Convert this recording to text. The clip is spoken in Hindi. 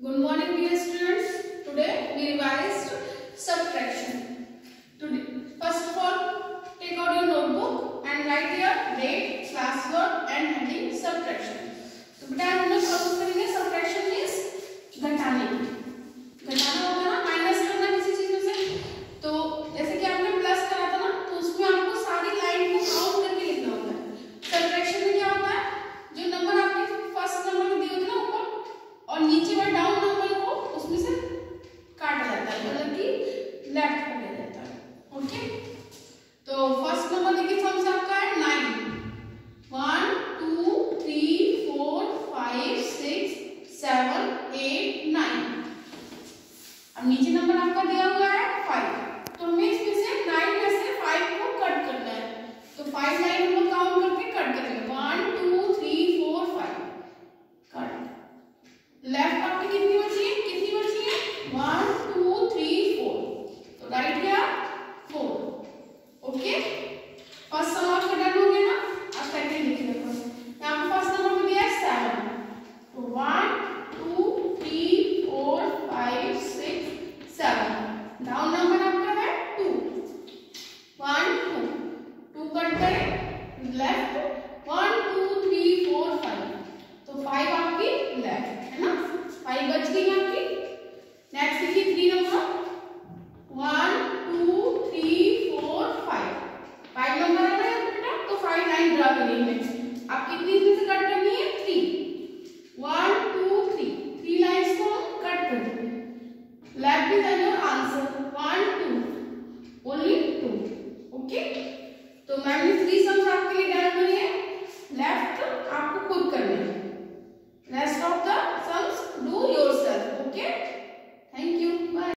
Good morning dear students. Today we revised subtraction. Today, first of all, take out your notebook and write here date, class word and heading अब नीचे नंबर आपका दिया हुआ है फाइव तो हमें इसमें से नाइन में से फाइव को कट करना है तो फाइव लाइन हम लोग काउंट करके कट करेंगे one two three four five cut left आपकी कितनी बची है कितनी बची है वन टू थ्री फोर तो राइट क्या फोर ओके फ़र्स्ट सम आपका डन हो गया ना अब सेकंड लिखिए फ़र्स्ट यहाँ पे फ़र्स्ट नंबर में दिया है सेवन तो one two three four five six seven down number आपका है two one two two cut करें left one two three four five तो फाइव आपकी लेफ़्ट है ना फाइव बच गई आपकी। नेक्स्ट देखिए three number one two three four five five number है ना यहाँ पे बेटा? तो फाइव लाइन ड्रा करिए हमें आप कितनी से कट करनी है? Three one two three three lines को हम कट कर देंगे left is your answer one two only two okay तो मैम ने थ्री सम्स आपके लिए सम